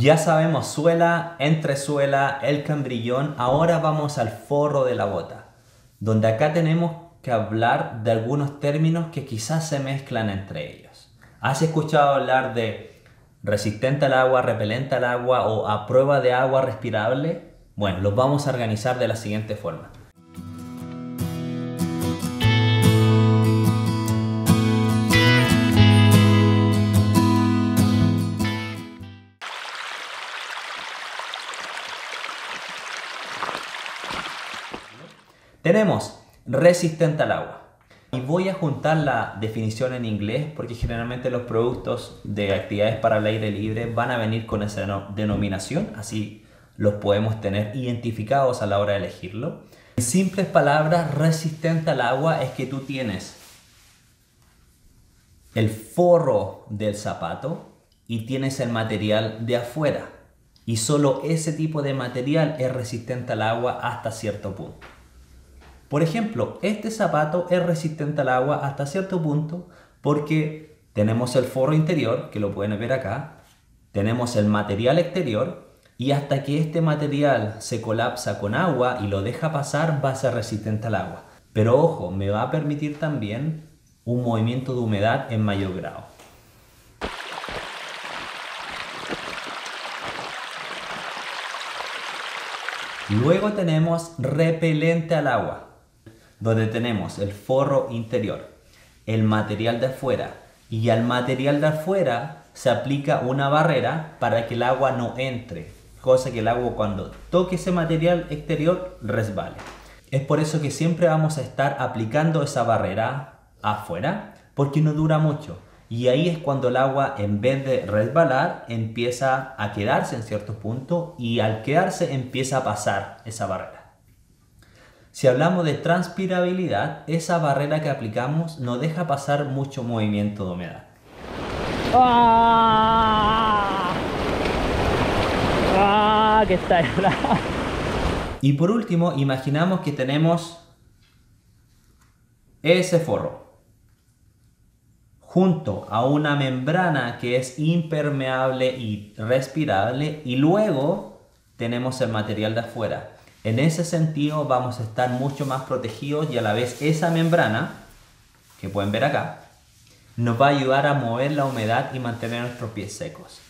Ya sabemos suela, entresuela, el cambrillón, ahora vamos al forro de la bota, donde acá tenemos que hablar de algunos términos que quizás se mezclan entre ellos. ¿Has escuchado hablar de resistente al agua, repelente al agua o a prueba de agua respirable? Bueno, los vamos a organizar de la siguiente forma. Tenemos resistente al agua. Y voy a juntar la definición en inglés porque generalmente los productos de actividades para el aire libre van a venir con esa denominación, así los podemos tener identificados a la hora de elegirlo. En simples palabras, resistente al agua es que tú tienes el forro del zapato y tienes el material de afuera. Y solo ese tipo de material es resistente al agua hasta cierto punto. Por ejemplo, este zapato es resistente al agua hasta cierto punto porque tenemos el forro interior, que lo pueden ver acá, tenemos el material exterior y hasta que este material se colapsa con agua y lo deja pasar va a ser resistente al agua. Pero ojo, me va a permitir también un movimiento de humedad en mayor grado. Luego tenemos repelente al agua donde tenemos el forro interior, el material de afuera y al material de afuera se aplica una barrera para que el agua no entre, cosa que el agua cuando toque ese material exterior resbale. Es por eso que siempre vamos a estar aplicando esa barrera afuera porque no dura mucho. Y ahí es cuando el agua en vez de resbalar empieza a quedarse en cierto punto y al quedarse empieza a pasar esa barrera. Si hablamos de transpirabilidad, esa barrera que aplicamos no deja pasar mucho movimiento de humedad. ¡Ah! ¡Ah! Que está Y por último, imaginamos que tenemos ese forro junto a una membrana que es impermeable y respirable y luego tenemos el material de afuera en ese sentido vamos a estar mucho más protegidos y a la vez esa membrana, que pueden ver acá, nos va a ayudar a mover la humedad y mantener nuestros pies secos.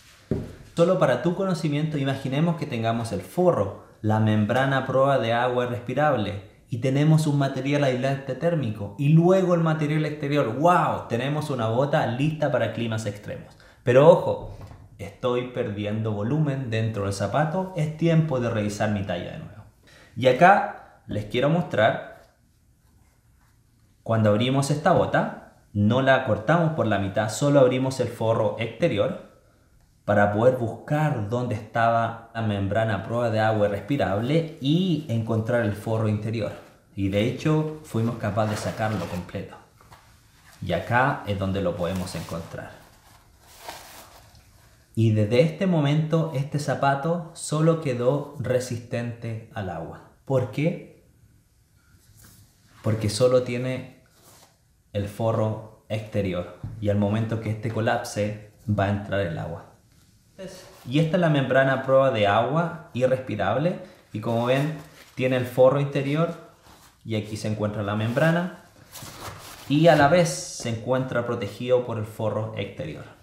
Solo para tu conocimiento, imaginemos que tengamos el forro, la membrana a prueba de agua respirable y tenemos un material aislante térmico y luego el material exterior. ¡Wow! Tenemos una bota lista para climas extremos. Pero ojo, estoy perdiendo volumen dentro del zapato, es tiempo de revisar mi talla de nuevo. Y acá les quiero mostrar cuando abrimos esta bota, no la cortamos por la mitad, solo abrimos el forro exterior para poder buscar dónde estaba la membrana a prueba de agua respirable y encontrar el forro interior. Y de hecho fuimos capaces de sacarlo completo. Y acá es donde lo podemos encontrar. Y desde este momento este zapato solo quedó resistente al agua. ¿Por qué? Porque solo tiene el forro exterior y al momento que este colapse va a entrar el agua. Y esta es la membrana a prueba de agua irrespirable y como ven tiene el forro interior y aquí se encuentra la membrana y a la vez se encuentra protegido por el forro exterior.